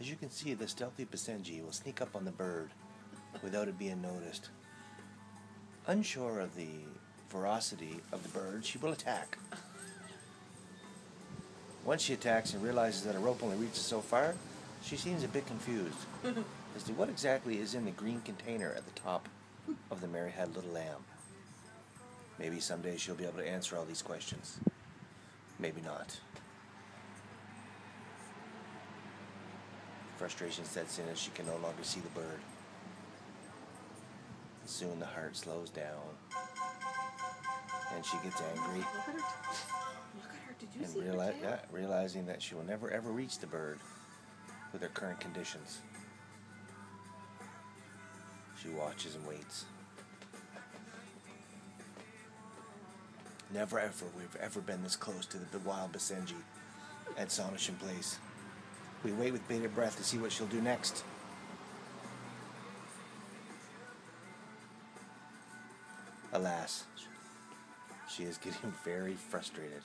As you can see, the stealthy Basenji will sneak up on the bird without it being noticed. Unsure of the ferocity of the bird, she will attack. Once she attacks and realizes that a rope only reaches so far, she seems a bit confused as to what exactly is in the green container at the top of the Mary Had Little Lamb. Maybe someday she'll be able to answer all these questions. Maybe not. Frustration sets in as she can no longer see the bird. Soon the heart slows down and she gets angry Look at her. Look at her. Did you and see reali- tail? yeah, realizing that she will never ever reach the bird with her current conditions. She watches and waits. Never ever we've ever been this close to the wild Basenji at Sonishing Place. We wait with bated breath to see what she'll do next. Alas, she is getting very frustrated.